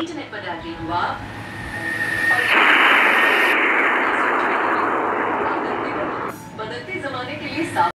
internet पर डाल रही हूँ आप बदलते जमाने के लिए साफ़